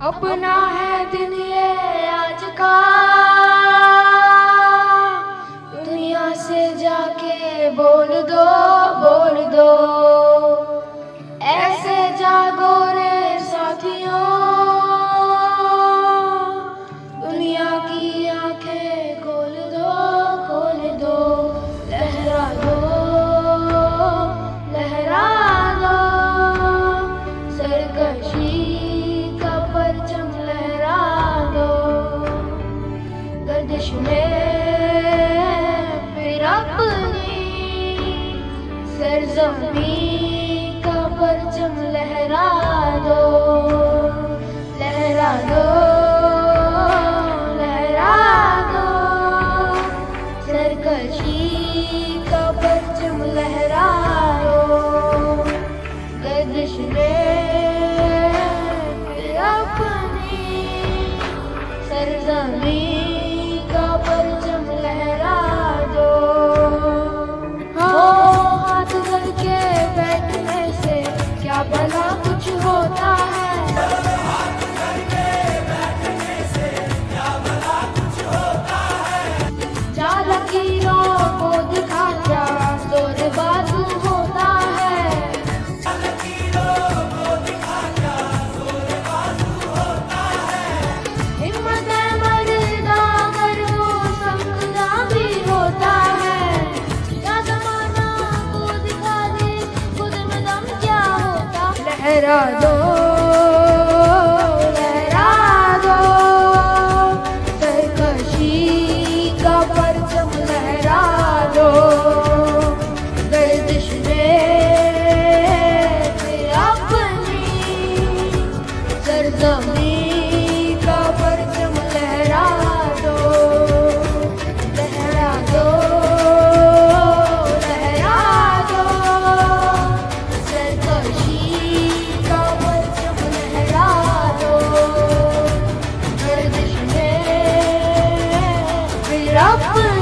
अपना है दिन ये आज का। दुनिया से जाके बोल दो बोल दो। ऐसे जागो रे साथियों। दुनिया की आँखें खोल सरजमी का परचम लहरा दो लहरा दो लहरा दो। का परचम लहरा लहरा दो लहरा दो। सरकशी का परचम लहरा दो। गर्दिश में अपनी सरजमी। Rappu.